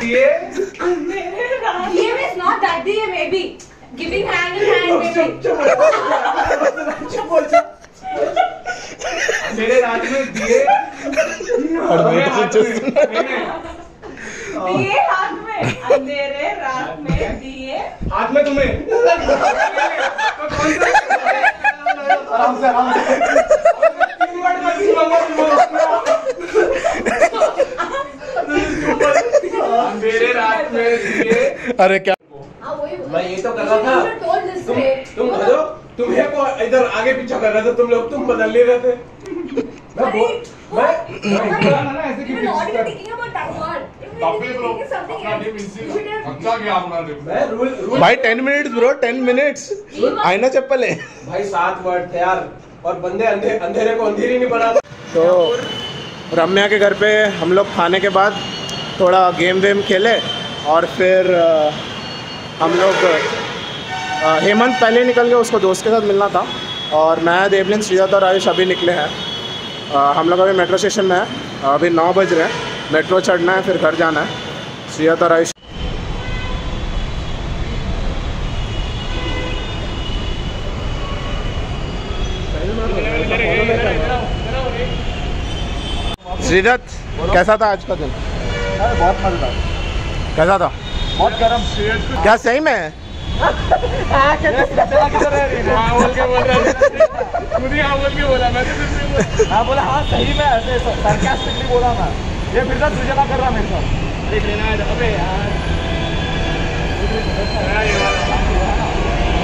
दिए। ये means not that they may be giving hand in hand may चुप चुप चुप बोल मेरे रात में दिए। मेरे हाथ में दिए हाथ में। अंधेरे रात में दिए। हाथ में तुम्हें। आराम से आराम से तीन वर्ड मत बोलो मेरे रात में दिए अरे क्या? हाँ मैं ये तो कर रहा था। तुम तुम भरो तुम्हें को इधर आगे पीछे कर रहे थे तुम लोग तुम बदल ले रहे थे। मैं बोल मैं ऐसे क्यों मैं भाई ten minutes bro ten minutes आईना चप्पल है। भाई सात वर्ड थे यार और बंदे अंधे अंधेरे को अंधेरी नहीं बना तो रम्या के घर पे हम लोग खाने के बाद थोड़ा गेम वेम खेले। और फिर हम लोग हेमंत पहले निकल गए, उसको दोस्त के साथ मिलना था। और मैं, देवलिन, श्रीजात और आयुष अभी निकले हैं। हम लोग अभी मेट्रो स्टेशन में हैं। अभी नौ बज रहे हैं। मेट्रो चढ़ना है, फिर घर जाना है। श्रीजात और आयुष श्रीदत्त कैसा था आज का दिन? बहुत मज़ेदार कैसा था? बहुत गर्म क्या सही में? हाँ बोल ही हाँ बोल के बोला मैं कुछ नहीं बोला हाँ हाँ सही में ऐसे सरकास्टिकली बोला मैं ये फिर से सृजना कर रहा मेरे साथ। देख लेना अबे यार।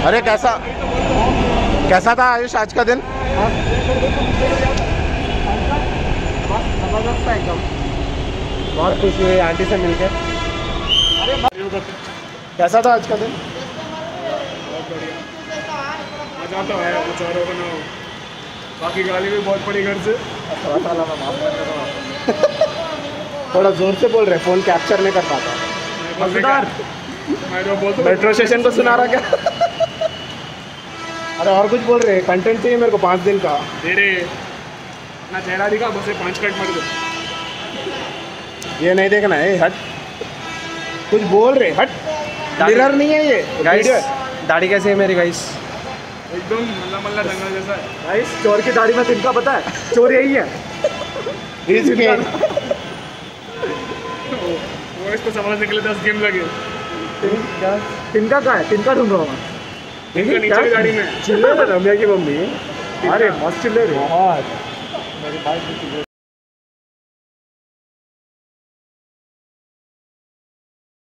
अरे कैसा? कैसा था आयुष आज का दिन? था बहुत खुशी हुई आंटी से मिलके। कैसा था आज का दिन? मज़ा तो है कुछ और बनाओ बाकी गाली भी बहुत पड़ी घर से। थोड़ा ज़ोर से बोल रहे फ़ोन कैप्चर नहीं कर पाता। तो मेट्रो स्टेशन को सुना रहा क्या? अरे और कुछ बोल रहे हैं कंटेंट चाहिए मेरे को पाँच दिन का? दे रे अपना चेहरा दिखा बस ये पाँच कट मर दो। ये नहीं देखना है हट। कुछ बोल रहे हट। मिरर नहीं है ये। है। दाढ़ी कैसे है मेरी गाइस एकदम मल्ला मल्ला जंगल जैसा है। गाइस चोर की दाढ़ी में तिनका पता है चोर यही है। वो इसको समझने के लिए दस गेम लगे। तिनका कहाँ है? तिनका ढूंढ रहा हूँ मैं। इनका नीचे की गाड़ी में। चिल्ले रहे रम्या की मम्मी। अरे मस्त चिल्ले रहे बहुत।